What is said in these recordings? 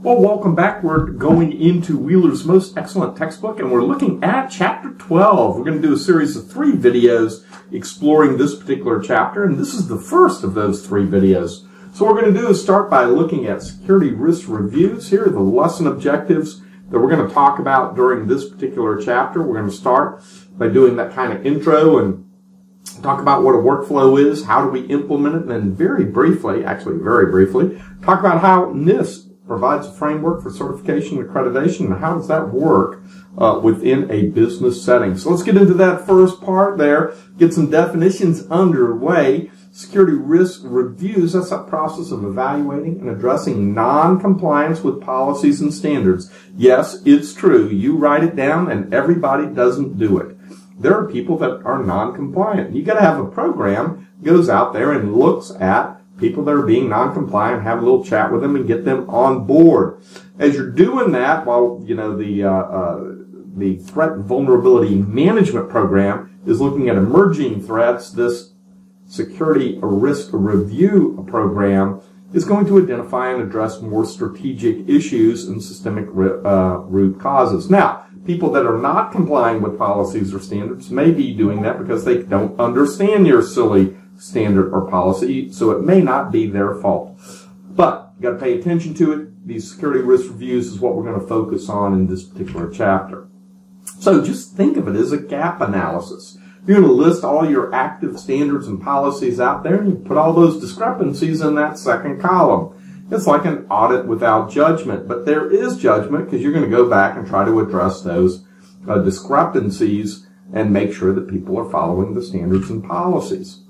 Well, welcome back. We're going into Wheeler's most excellent textbook, and we're looking at chapter 12. We're going to do a series of three videos exploring this particular chapter, and this is the first of those three videos. So what we're going to do is start by looking at security risk reviews. Here are the lesson objectives that we're going to talk about during this particular chapter. We're going to start by doing that kind of intro and talk about what a workflow is, how do we implement it, and then very briefly, actually very briefly, talk about how NIST provides a framework for certification and accreditation, and how does that work uh, within a business setting? So let's get into that first part there, get some definitions underway. Security risk reviews, that's that process of evaluating and addressing non-compliance with policies and standards. Yes, it's true. You write it down and everybody doesn't do it. There are people that are non-compliant. You gotta have a program goes out there and looks at people that are being non-compliant, have a little chat with them and get them on board. As you're doing that, while, you know, the, uh, uh, the threat vulnerability management program is looking at emerging threats, this security risk review program is going to identify and address more strategic issues and systemic uh, root causes. Now, people that are not complying with policies or standards may be doing that because they don't understand your silly standard or policy, so it may not be their fault. But you got to pay attention to it. These security risk reviews is what we're going to focus on in this particular chapter. So just think of it as a gap analysis. You're going to list all your active standards and policies out there and you put all those discrepancies in that second column. It's like an audit without judgment, but there is judgment because you're going to go back and try to address those uh, discrepancies and make sure that people are following the standards and policies.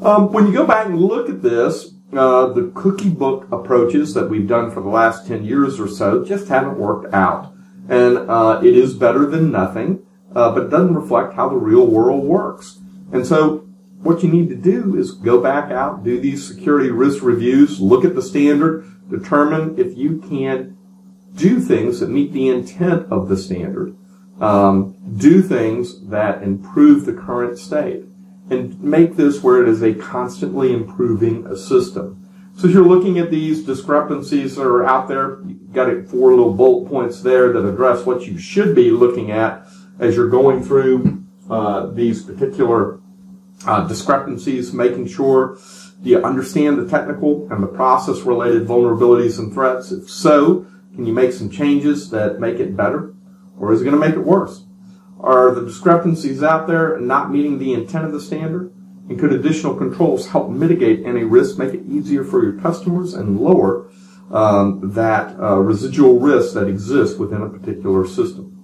Um, when you go back and look at this, uh, the cookie book approaches that we've done for the last 10 years or so just haven't worked out. And uh, it is better than nothing, uh, but it doesn't reflect how the real world works. And so what you need to do is go back out, do these security risk reviews, look at the standard, determine if you can do things that meet the intent of the standard, um, do things that improve the current state and make this where it is a constantly improving system. So as you're looking at these discrepancies that are out there, you've got four little bullet points there that address what you should be looking at as you're going through uh, these particular uh, discrepancies, making sure you understand the technical and the process related vulnerabilities and threats? If so, can you make some changes that make it better or is it going to make it worse? Are the discrepancies out there not meeting the intent of the standard? And could additional controls help mitigate any risk, make it easier for your customers, and lower um, that uh, residual risk that exists within a particular system?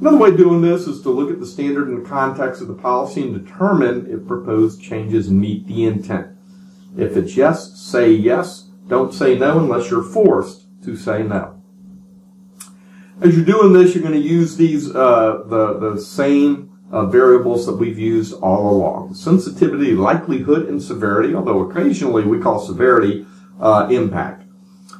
Another way of doing this is to look at the standard in the context of the policy and determine if proposed changes meet the intent. If it's yes, say yes. Don't say no unless you're forced to say no. As you're doing this, you're going to use these uh, the the same uh, variables that we've used all along: sensitivity, likelihood, and severity. Although occasionally we call severity uh, impact.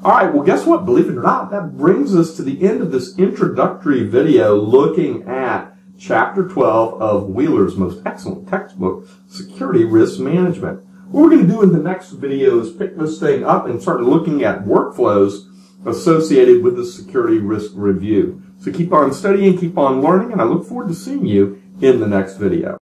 All right. Well, guess what? Believe it or not, that brings us to the end of this introductory video looking at Chapter 12 of Wheeler's most excellent textbook, Security Risk Management. What we're going to do in the next video is pick this thing up and start looking at workflows associated with the security risk review. So keep on studying, keep on learning, and I look forward to seeing you in the next video.